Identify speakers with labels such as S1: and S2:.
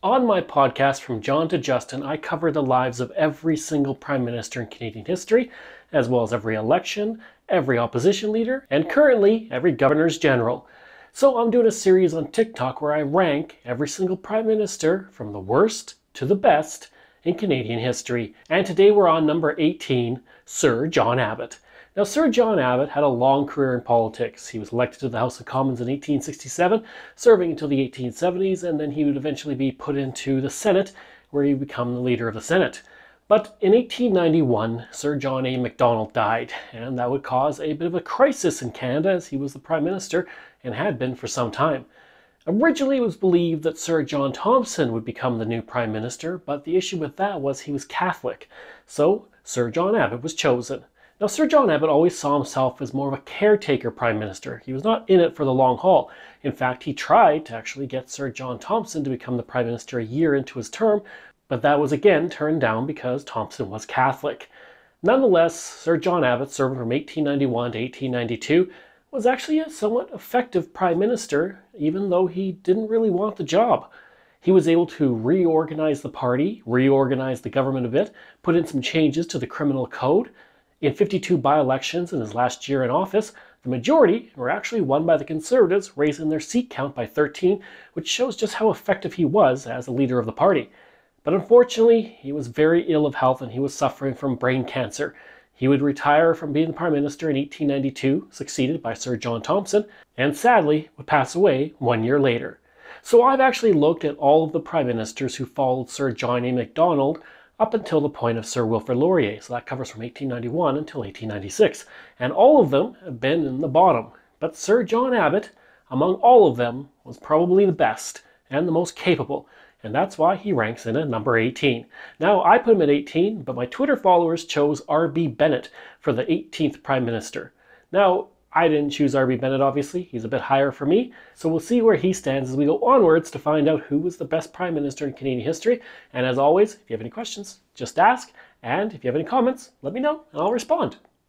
S1: On my podcast, From John to Justin, I cover the lives of every single Prime Minister in Canadian history, as well as every election, every opposition leader, and currently every Governor's General. So I'm doing a series on TikTok where I rank every single Prime Minister from the worst to the best in Canadian history. And today we're on number 18, Sir John Abbott. Now, Sir John Abbott had a long career in politics. He was elected to the House of Commons in 1867, serving until the 1870s, and then he would eventually be put into the Senate, where he would become the leader of the Senate. But in 1891, Sir John A. Macdonald died, and that would cause a bit of a crisis in Canada as he was the Prime Minister and had been for some time. Originally, it was believed that Sir John Thompson would become the new Prime Minister, but the issue with that was he was Catholic. So, Sir John Abbott was chosen. Now, Sir John Abbott always saw himself as more of a caretaker prime minister. He was not in it for the long haul. In fact, he tried to actually get Sir John Thompson to become the prime minister a year into his term, but that was again turned down because Thompson was Catholic. Nonetheless, Sir John Abbott, serving from 1891 to 1892, was actually a somewhat effective prime minister, even though he didn't really want the job. He was able to reorganize the party, reorganize the government a bit, put in some changes to the criminal code, in 52 by-elections in his last year in office, the majority were actually won by the Conservatives, raising their seat count by 13, which shows just how effective he was as the leader of the party. But unfortunately, he was very ill of health and he was suffering from brain cancer. He would retire from being the Prime Minister in 1892, succeeded by Sir John Thompson, and sadly would pass away one year later. So I've actually looked at all of the Prime Ministers who followed Sir John A. Macdonald up until the point of Sir Wilfrid Laurier. So that covers from 1891 until 1896. And all of them have been in the bottom. But Sir John Abbott, among all of them, was probably the best and the most capable. And that's why he ranks in at number 18. Now, I put him at 18, but my Twitter followers chose R.B. Bennett for the 18th Prime Minister. Now, I didn't choose RB Bennett, obviously. He's a bit higher for me. So we'll see where he stands as we go onwards to find out who was the best Prime Minister in Canadian history. And as always, if you have any questions, just ask. And if you have any comments, let me know and I'll respond.